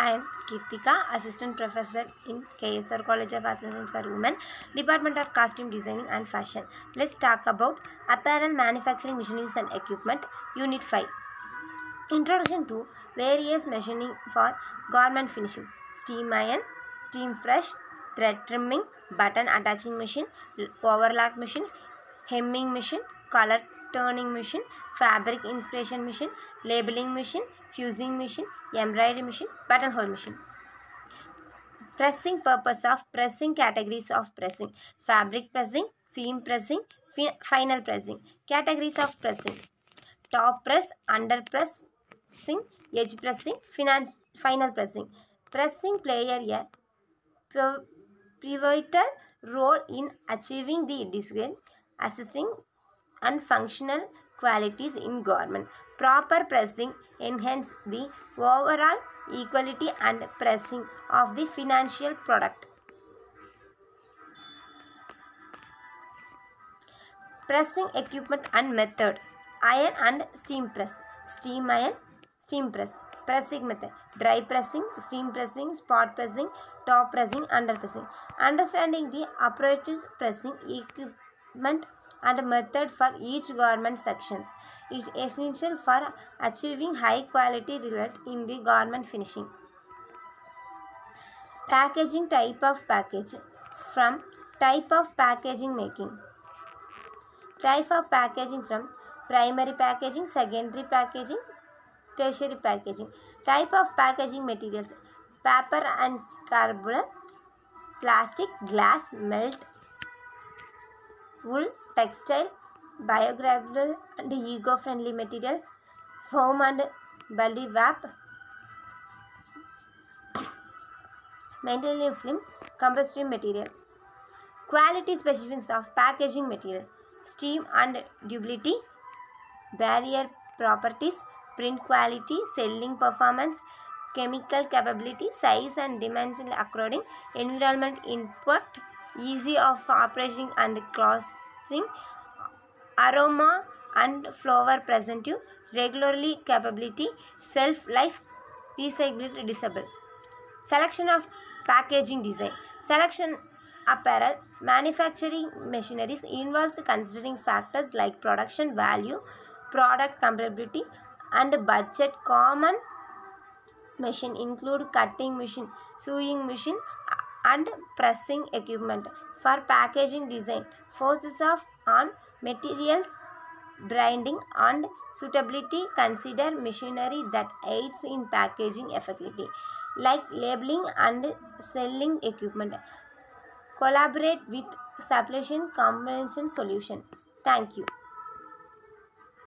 I am Kirtika, Assistant Professor in KSR College of Arts and Science for Women, Department of Costume Designing and Fashion. Let's talk about Apparel Manufacturing Machineries and Equipment, Unit 5. Introduction to various machining for garment finishing, steam iron, steam fresh, thread trimming, button attaching machine, overlock machine, hemming machine, color turning machine, fabric inspection machine, labeling machine, fusing machine, embroidery machine, buttonhole machine. Pressing purpose of pressing categories of pressing fabric pressing, seam pressing, fi- final pressing. Categories of pressing top press, under pressing, edge pressing, final pressing. Pressing play a pivotal role in achieving the design, assisting and functional qualities in government. Proper pressing enhance the overall equality and pressing of the financial product. Pressing equipment and method. Iron and steam press. Steam iron, steam press. Pressing method. Dry pressing, steam pressing, spot pressing, top pressing, under pressing. Understanding the approaches pressing equipment and method for each garment sections. It is essential for achieving high quality result in the garment finishing. Packaging type of package from type of packaging making. Type of packaging from primary packaging, secondary packaging, tertiary packaging. Type of packaging materials paper and cardboard, plastic, glass, melt, wool, textile, biodegradable and eco-friendly material, foam and body wrap, maintenance film, combustible material. Quality specifications of packaging material, steam and durability, barrier properties, print quality, selling performance, chemical capability, size and dimension according, environment input, easy of operation and crossing, aroma and flavor presentive, regularly capability, shelf life, recyclability, disable. Selection of packaging design. Selection apparel manufacturing machineries involves considering factors like production value, product compatibility, and budget. Common machine include cutting machine, sewing machine, and pressing equipment. For packaging design, forces of on materials, branding, and suitability. Consider machinery that aids in packaging effectively, like labeling and selling equipment. Collaborate with supply chain solution. Thank you.